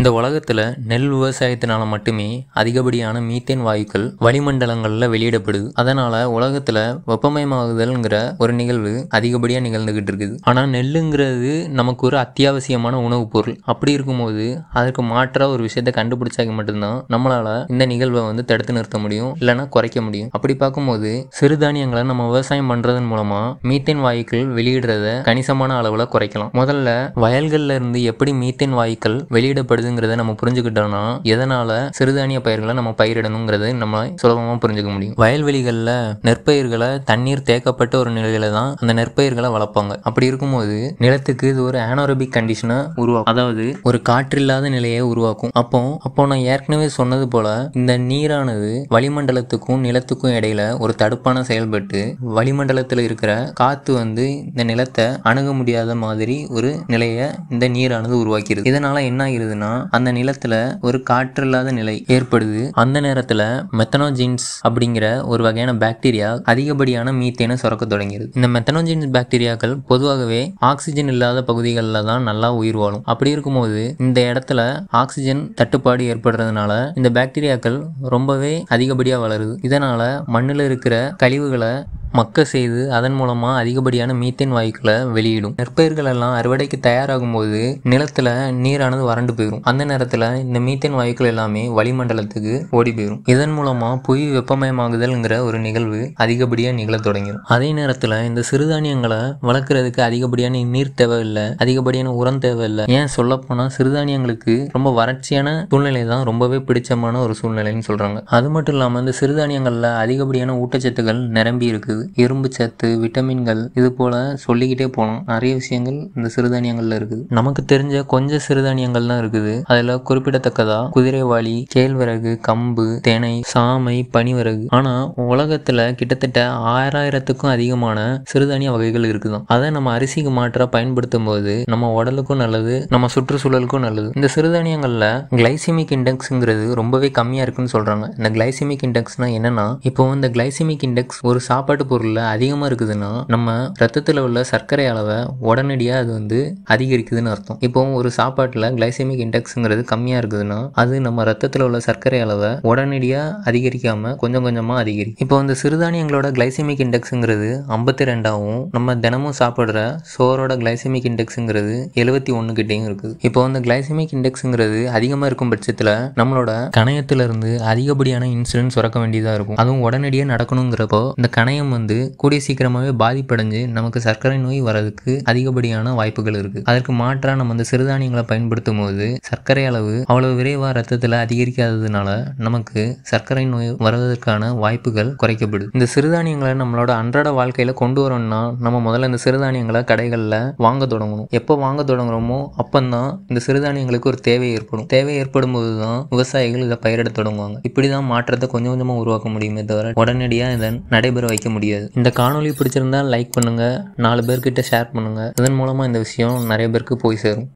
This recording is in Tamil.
இந்த உலகத்தில் நெல் விவசாயத்தினால மட்டுமே அதிகப்படியான மீத்தேன் வாயுக்கள் வளிமண்டலங்களில் வெளியிடப்படுது. அதனால உலகத்தில் வெப்பமயமாகுதல்ங்கிற ஒரு நிகழ்வு அதிகப்படியாக நிகழ்ந்துகிட்டு இருக்குது. ஆனால் நெல்லுங்கிறது நமக்கு ஒரு அத்தியாவசியமான உணவுப் பொருள். அப்படி இருக்கும்போது அதற்கு மாற்றாக ஒரு விஷயத்தை கண்டுபிடிச்சாக்க மட்டும்தான் நம்மளால் இந்த நிகழ்வை வந்து தடுத்து நிறுத்த முடியும் இல்லைன்னா குறைக்க முடியும். அப்படி பார்க்கும்போது சிறுதானியங்களை நம்ம விவசாயம் பண்ணுறதன் மூலமாக மீத்தேன் வாயுக்கள் வெளியிடுறத கணிசமான அளவில் குறைக்கலாம். முதல்ல வயல்களில் இருந்து எப்படி மீத்தேன் வாயுக்கள் வெளியிடப்படுது வெளியிடப்படுதுங்கிறத நம்ம புரிஞ்சுக்கிட்டோம்னா எதனால சிறுதானிய பயிர்களை நம்ம பயிரிடணுங்கிறத நம்ம சுலபமா புரிஞ்சுக்க முடியும். வயல்வெளிகளில் நெற்பயிர்களை தண்ணீர் தேக்கப்பட்ட ஒரு நிலையில தான் அந்த நெற்பயிர்களை வளர்ப்பாங்க. அப்படி இருக்கும்போது நிலத்துக்கு இது ஒரு ஆனோரபிக் கண்டிஷனை உருவாக்கும். அதாவது ஒரு காற்றில்லாத நிலையை உருவாக்கும். அப்போ அப்போ நான் ஏற்கனவே சொன்னது போல இந்த நீரானது வளிமண்டலத்துக்கும் நிலத்துக்கும் இடையில ஒரு தடுப்பான செயல்பட்டு வளிமண்டலத்தில் இருக்கிற காத்து வந்து இந்த நிலத்தை அணுக முடியாத மாதிரி ஒரு நிலையை இந்த நீரானது உருவாக்கிடுது இதனால என்ன ஆகிருதுன்னா அந்த நிலத்துல ஒரு காற்றில்லாத நிலை ஏற்படுது. அந்த நேரத்துல மெத்தனோஜின்ஸ் அப்படிங்கிற ஒரு வகையான பாக்டீரியா அதிகப்படியான மீத்தேனை சுரக்க தொடங்கிடுது இந்த மெத்தனோஜின்ஸ் பாக்டீரியாக்கள் பொதுவாகவே ஆக்சிஜன் இல்லாத பகுதிகளில் தான் நல்லா உயிர் வாழும். அப்படி இருக்கும்போது இந்த இடத்துல ஆக்சிஜன் தட்டுப்பாடு ஏற்படுறதுனால இந்த பாக்டீரியாக்கள் ரொம்பவே அதிகப்படியாக வளருது. இதனால மண்ணில் இருக்கிற கழிவுகளை மக்க செய்து அதன் மூலமாக அதிகப்படியான மீத்தேன் வாயுக்களை வெளியிடும். நெற்பயிர்கள் எல்லாம் அறுவடைக்கு தயாராகும் போது நிலத்தில் நீரானது வறண்டு போயிடும் அந்த நேரத்தில் இந்த மீத்தேன் வாயுக்கள் எல்லாமே வளிமண்டலத்துக்கு ஓடி போயிடும் இதன் மூலமாக புவி வெப்பமயமாகுதல்ங்கிற ஒரு நிகழ்வு அதிகப்படியாக நிகழ தொடங்கிடும் அதே நேரத்தில் இந்த சிறுதானியங்களை வளர்க்குறதுக்கு அதிகப்படியான நீர் தேவையில்லை அதிகப்படியான உரம் தேவையில்லை. ஏன் சொல்லப்போனால் சிறுதானியங்களுக்கு ரொம்ப வறட்சியான சூழ்நிலை தான் ரொம்பவே பிடிச்சமான ஒரு சூழ்நிலைன்னு சொல்கிறாங்க அது மட்டும் இல்லாமல் இந்த சிறுதானியங்களில் அதிகப்படியான ஊட்டச்சத்துக்கள் நிரம்பி இருக்குது. இரும்பு சத்து விட்டமின்கள் இது போல சொல்லிக்கிட்டே போகலாம். நிறைய விஷயங்கள் இந்த சிறுதானியங்கள்ல இருக்குது. நமக்கு தெரிஞ்ச கொஞ்சம் சிறுதானியங்கள் தான் இருக்குது. அதுல குறிப்பிடத்தக்கதா குதிரைவாளி கேழ்வரகு கம்பு தேனை சாமை பனிவரகு. ஆனா உலகத்துல கிட்டத்தட்ட ஆறாயிரத்துக்கும் அதிகமான சிறுதானிய வகைகள் இருக்குதான் அதை நம்ம அரிசிக்கு மாற்றா பயன்படுத்தும் போது நம்ம உடலுக்கும் நல்லது நம்ம சுற்றுச்சூழலுக்கும் நல்லது. இந்த சிறுதானியங்கள்ல கிளைசிமிக் இண்டெக்ஸ்ங்கிறது ரொம்பவே கம்மியா இருக்குன்னு சொல்றாங்க. இந்த கிளைசிமிக் இண்டெக்ஸ்னா என்னன்னா இப்போ இந்த கிளைசிமிக் இண்டெக்ஸ் ஒரு சாப்பாட்டு பொருளில் அதிகமாக இருக்குதுன்னா நம்ம ரத்தத்தில் உள்ள சர்க்கரை அளவை உடனடியாக அது வந்து அதிகரிக்குதுன்னு அர்த்தம். இப்போ ஒரு சாப்பாட்டில் கிளைசமிக் இண்டெக்ஸுங்கிறது கம்மியாக இருக்குதுன்னா அது நம்ம ரத்தத்தில் உள்ள சர்க்கரை அளவை உடனடியாக அதிகரிக்காமல் கொஞ்சம் கொஞ்சமாக அதிகரிக்கும் இப்போ இந்த சிறுதானியங்களோட கிளைசமிக் இண்டெக்ஸுங்கிறது ஐம்பத்தி ரெண்டாவும் நம்ம தினமும் சாப்பிட்ற சோறோட கிளைசமிக் இண்டெக்ஸுங்கிறது எழுபத்தி ஒன்று கிட்டேயும் இருக்குது. இப்போ இந்த கிளைசமிக் இண்டெக்ஸுங்கிறது அதிகமாக இருக்கும் பட்சத்தில் நம்மளோட கணையத்திலிருந்து அதிகப்படியான இன்சுலின் சுரக்க வேண்டியதாக இருக்கும். அதுவும் உடனடியாக நடக்கணுங்கிறப்போ இந்த கணையம் வந்து கூடிய சீக்கிரமாகவே பாதிப்படைஞ்சு நமக்கு சர்க்கரை நோய் வரதுக்கு அதிகப்படியான வாய்ப்புகள் இருக்குது அதற்கு மாற்றாக நம்ம அந்த சிறுதானியங்களை பயன்படுத்தும் போது சர்க்கரை அளவு அவ்வளவு விரைவாக ரத்தத்தில் அதிகரிக்காததுனால நமக்கு சர்க்கரை நோய் வருவதற்கான வாய்ப்புகள் குறைக்கப்படுது. இந்த சிறுதானியங்களை நம்மளோட அன்றாட வாழ்க்கையில் கொண்டு வரோம்னா நம்ம முதல்ல இந்த சிறுதானியங்களை கடைகளில் வாங்க தொடங்கணும். எப்போ வாங்க தொடங்குறோமோ அப்பந்தான் இந்த சிறுதானியங்களுக்கு ஒரு தேவை ஏற்படும். தேவை ஏற்படும் போது தான் விவசாயிகள் இதை பயிரிட தொடங்குவாங்க. இப்படி தான் மாற்றத்தை கொஞ்சம் கொஞ்சமாக உருவாக்க முடியுமே தவிர உடனடியாக இதை நடைபெற வைக்க முடியும் முடியாது. இந்த காணொலி பிடிச்சிருந்தா லைக் பண்ணுங்க. நாலு பேர்கிட்ட ஷேர் பண்ணுங்க. இதன் மூலமா இந்த விஷயம் நிறைய பேருக்கு போய் சேரும்.